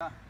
Yeah.